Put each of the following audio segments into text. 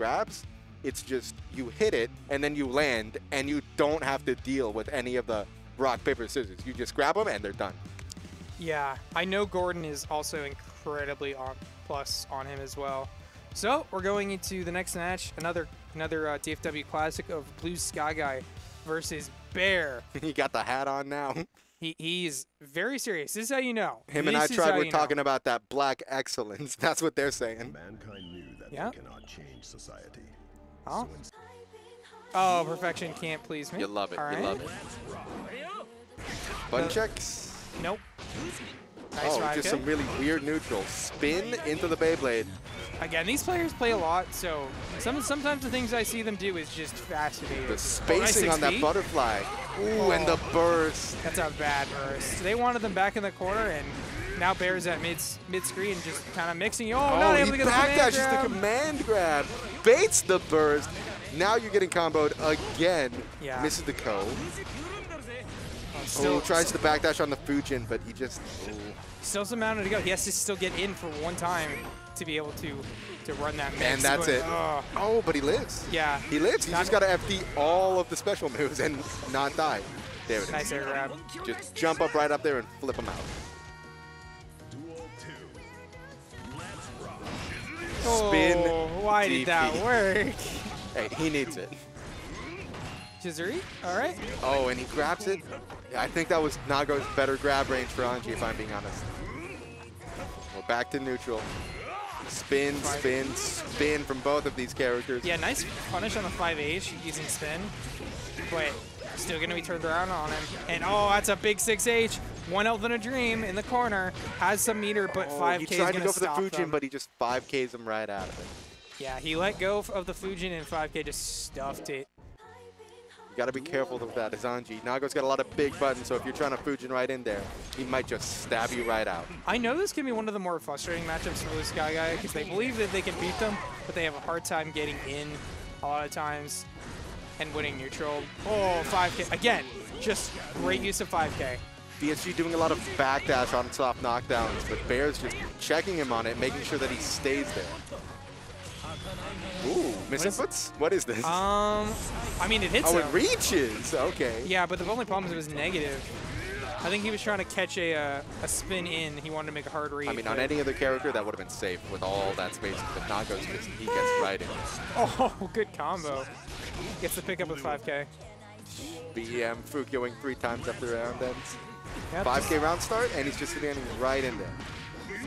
grabs, it's just you hit it and then you land and you don't have to deal with any of the rock, paper, scissors. You just grab them and they're done. Yeah, I know Gordon is also incredibly on plus on him as well. So we're going into the next match, another another uh, DFW Classic of Blue Sky Guy versus Bear. he got the hat on now. He, he's very serious. This is how you know. Him this and I tried We're talking know. about that black excellence. That's what they're saying. Mankind knew that Yeah. they cannot change society. Oh. So Oh, perfection can't please me. You love it. All You right. love it. Button uh, checks. Nope. Oh, nice oh, ride, just okay. some really weird neutral. Spin into the Beyblade. Again, these players play a lot, so some sometimes the things I see them do is just fascinating. The Oh, spacing on that 6B. butterfly. Ooh, and the Oh. burst. That's a bad burst. They wanted them back in the corner, and now Bears at mid mid screen just kind of mixing. Oh, oh, not Oh, able he to get the command backdashes grab. the command grab. Baits the burst. Now you're getting comboed again. Yeah. Misses the co. Oh, Still still, tries to backdash on the Fujin, but he just. ooh. still some amount to go. He has to still get in for one time to be able to to run that mix. And that's but, it. ugh. Oh, but he lives. yeah. He lives. He's Not- just got to FD all of the special moves and not die. There it is. Nice air grab. Just jump up right up there and flip him out. Spin Oh, why did that work? Hey, he needs it. Chizuri, all right. Oh, and he grabs it. I think that was Nago's better grab range for Anji, if I'm being honest. We're back to neutral. Spin, spin, spin from both of these characters. Yeah, nice punish on the 5H using spin, but still going to be turned around on him. And oh, that's a big 6H. One Elf in a Dream in the corner. Has some meter, but Oh, 5K is going to to go for the Fujin, them. but he just 5Ks him right out of it. Yeah, he let go of the Fujin and 5K just stuffed it. You gotta be careful with that, Azanji. Nago's got a lot of big buttons, so if you're trying to Fujin right in there, he might just stab you right out. I know this can be one of the more frustrating matchups for Blue Sky Guy because they believe that they can beat them, but they have a hard time getting in a lot of times and winning neutral. Oh, 5K. Again, just great use of 5K. BSG doing a lot of backdash on soft knockdowns, but Bear's just checking him on it, making sure that he stays there. Ooh, misinputs? What is this? Um, I mean, it hits oh, him. it reaches. Okay. Yeah, but the only problem is it was negative. I think he was trying to catch a uh, a spin in. He wanted to make a hard read. I mean, on any other character, that would have been safe with all that space. But Nago's just, he gets right in. Oh, good combo. Gets the pickup with 5K. BM Fukyoing three times after the round ends. Yep. 5K round start, and he's just standing right in there.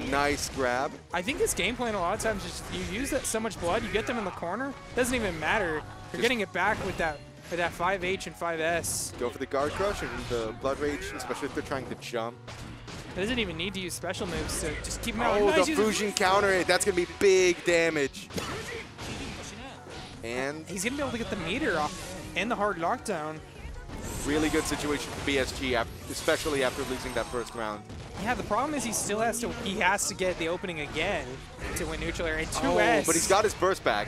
Nice grab. I think his game plan a lot of times is you use that so much blood, you get them in the corner. Doesn't even matter. You're Just- getting it back with that with that 5H and 5S. Go for the guard crush and the blood rage, especially if they're trying to jump. It Doesn't even need to use special moves, so just keep him out. Oh, Nice the Fujin counter it. That's going to be big damage. And He's gonna be able to get the meter off and the hard lockdown. Really good situation for BSG, especially after losing that first round. Yeah, the problem is he still has to he has to get the opening again to win neutral air. And 2S. Oh, but he's got his burst back.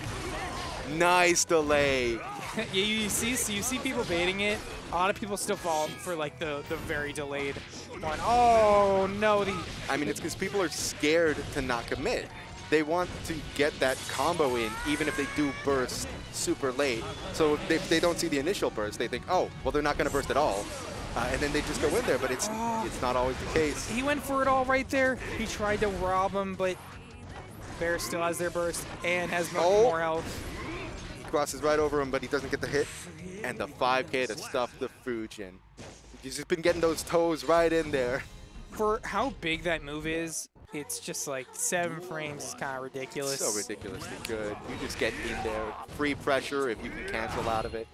Nice delay. yeah, you, you see so you see people baiting it. A lot of people still fall for like the the very delayed one. Oh no, the I mean, it's because people are scared to not commit. They want to get that combo in, even if they do burst super late. So if they, if they don't see the initial burst, they think, oh, well, they're not going to burst at all. Uh, and then they just go in there, but it's it's not always the case. he went for it all right there. He tried to rob him, but Bear still has their burst and has Oh. more health. He crosses right over him, but he doesn't get the hit. And the 5K to stuff the Fujin. He's just been getting those toes right in there. For how big that move is, it's just like seven frames is kind of ridiculous. So ridiculously good. You just get in there. Free pressure if you can cancel out of it.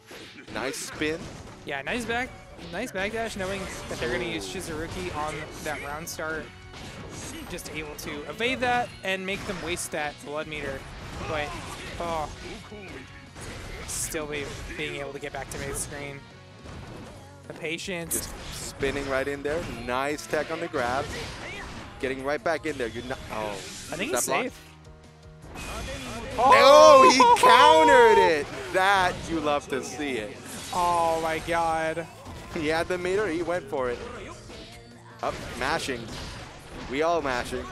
Nice spin. Yeah, nice back, nice backdash, knowing that they're gonna use Shizuriyuki on that round start. Just able to evade that and make them waste that blood meter, but oh, still be, being able to get back to mid screen. The patience. Just spinning right in there. Nice tech on the grab. Getting right back in there. You're not. Oh. I think is he's that safe. Oh, he countered it. That you love to see it. Oh my god. He had the meter. He went for it. Up, mashing. We all mashing.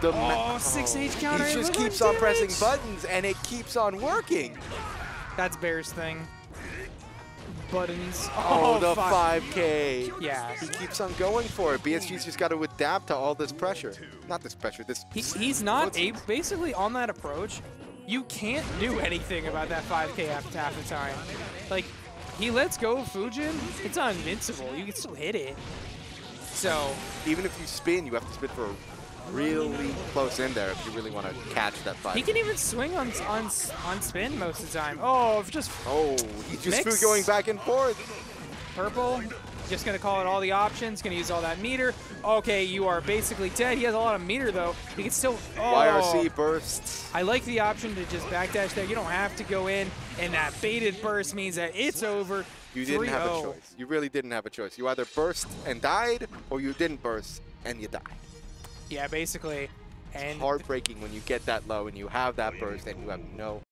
The ma- Oh, 6H counter, He just keeps at on pressing buttons, and it keeps on working. That's Bear's thing. Buttons. Oh, oh, the fuck. 5K. Yeah. He keeps on going for it. BSG's just got to adapt to all this pressure. Not this pressure, this... He, he's not What's- a, basically on that approach. You can't do anything about that 5K half, half the time. Like, he lets go of Fujin, it's not invincible. You can still hit it. So, Even if you spin, you have to spin for a really close in there if you really want to catch that 5 he can even swing on on on spin most of the time. Oh, just Oh, he just Mix. going back and forth. purple. Just gonna call it all the options. Gonna use all that meter. Okay, you are basically dead. He has a lot of meter though. He can still. Oh. YRC bursts. I like the option to just backdash there. You don't have to go in, and that baited burst means that it's over. You didn't have a oh. choice. You really didn't have a choice. You either burst and died, or you didn't burst and you died. Yeah, basically. And Heartbreaking when you get that low and you have that burst and you have no